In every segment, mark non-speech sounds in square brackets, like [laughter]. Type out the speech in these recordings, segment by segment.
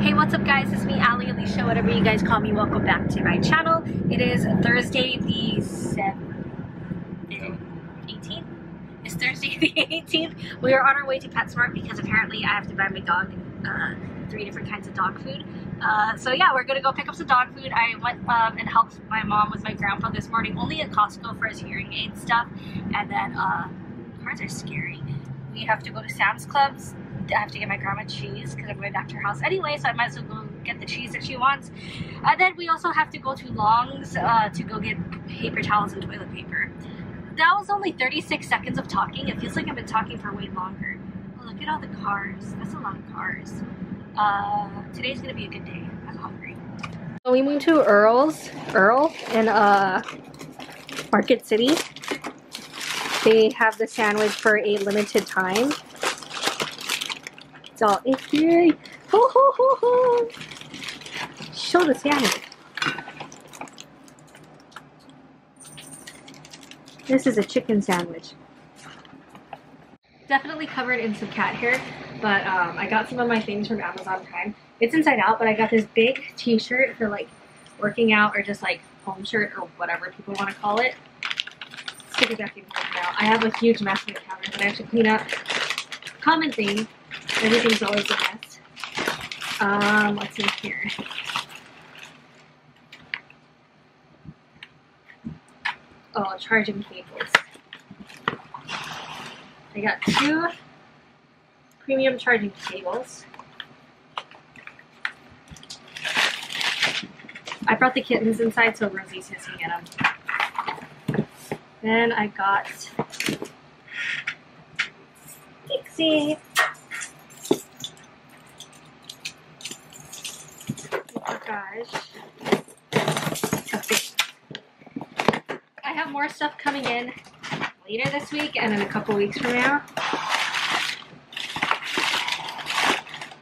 Hey, what's up guys? It's me, Ali, Alicia, whatever you guys call me. Welcome back to my channel. It is Thursday the 7th, 18th? It's Thursday [laughs] the 18th. We are on our way to PetSmart because apparently I have to buy my dog uh, three different kinds of dog food. Uh, so yeah, we're gonna go pick up some dog food. I went um, and helped my mom with my grandpa this morning, only at Costco for his hearing aid stuff. And then, uh, cars are scary. We have to go to Sam's Clubs I have to get my grandma cheese because I'm going back to her house anyway, so I might as well go get the cheese that she wants. And then we also have to go to Long's uh, to go get paper towels and toilet paper. That was only 36 seconds of talking. It feels like I've been talking for way longer. Oh, look at all the cars. That's a lot of cars. Uh, today's gonna be a good day. I'm hungry. So we moved to Earl's, Earl in uh, Market City. They have the sandwich for a limited time It's all icky. Ho ho ho ho. Show the sandwich. This is a chicken sandwich. Definitely covered in some cat hair, but um, I got some of my things from Amazon Prime. It's inside out, but I got this big t-shirt for like working out or just like home shirt or whatever people want to call it. I have a huge mess in the counter that I have to clean up. Common thing, Everything's always a mess. Um, what's in here? Oh, charging cables. I got two premium charging cables. I brought the kittens inside so Rosie's hissing at them. Then I got Dixie. I have more stuff coming in later this week and in a couple weeks from now.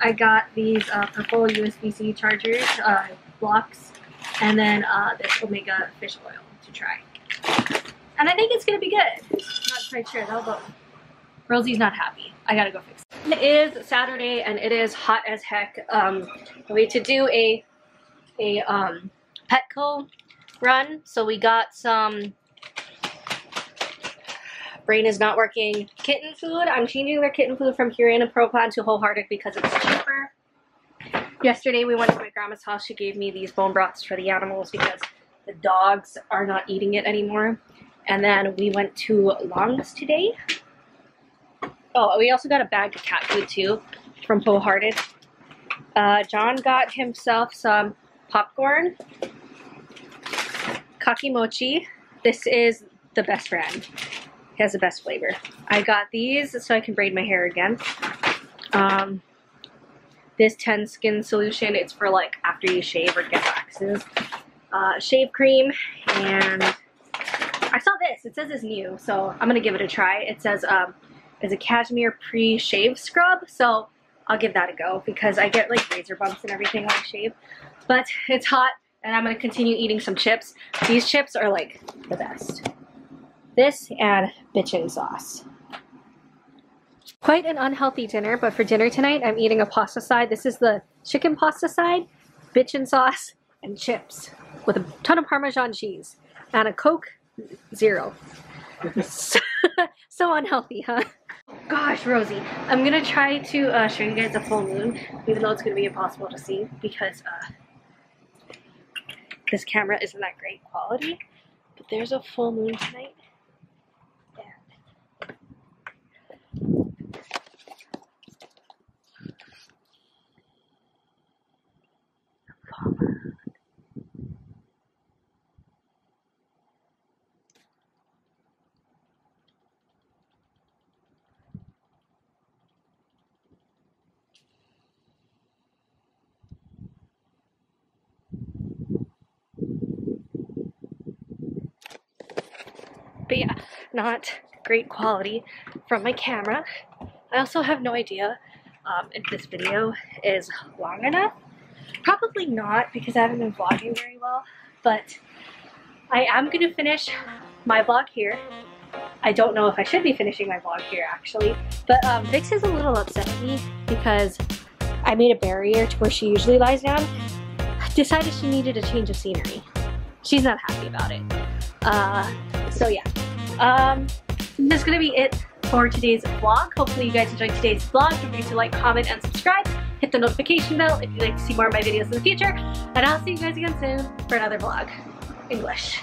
I got these uh, purple USB-C chargers, uh, blocks, and then uh, this Omega fish oil to try. And I think it's to be good. Not quite sure but Rosie's not happy. I gotta go fix it. It is Saturday and it is hot as heck. Um, we to do a a um, Petco run. So we got some brain is not working kitten food. I'm changing their kitten food from Purina Pro Plan to Wholehearted because it's cheaper. Yesterday we went to my grandma's house. She gave me these bone broths for the animals because the dogs are not eating it anymore. And then we went to Long's today. Oh, we also got a bag of cat food too from Wholehearted. Uh, John got himself some popcorn, kakimochi. This is the best brand. It has the best flavor. I got these so I can braid my hair again. Um, this Tend Skin solution, it's for like after you shave or get waxes. Uh, shave cream and It says it's new, so I'm gonna give it a try. It says um, it's a cashmere pre-shave scrub, so I'll give that a go because I get like razor bumps and everything when I shave. But [laughs] it's hot and I'm to continue eating some chips. These chips are like the best. This and bitchin sauce. Quite an unhealthy dinner, but for dinner tonight I'm eating a pasta side. This is the chicken pasta side, bitchin sauce, and chips with a ton of Parmesan cheese and a Coke Zero. [laughs] so, unhealthy, huh? Gosh, Rosie, I'm gonna try to uh, show you guys a full moon, even though it's gonna be impossible to see because uh, this camera isn't that great quality. But there's a full moon tonight. But yeah, not great quality from my camera. I also have no idea um, if this video is long enough. Probably not because I haven't been vlogging very well, but I am going to finish my vlog here. I don't know if I should be finishing my vlog here actually, but um, Vix is a little upset at me because I made a barrier to where she usually lies down, decided she needed a change of scenery. She's not happy about it. Uh, so yeah. Um, this is gonna be it for today's vlog. Hopefully you guys enjoyed today's vlog. Don't forget to like, comment, and subscribe. Hit the notification bell if you'd like to see more of my videos in the future. And I'll see you guys again soon for another vlog. English.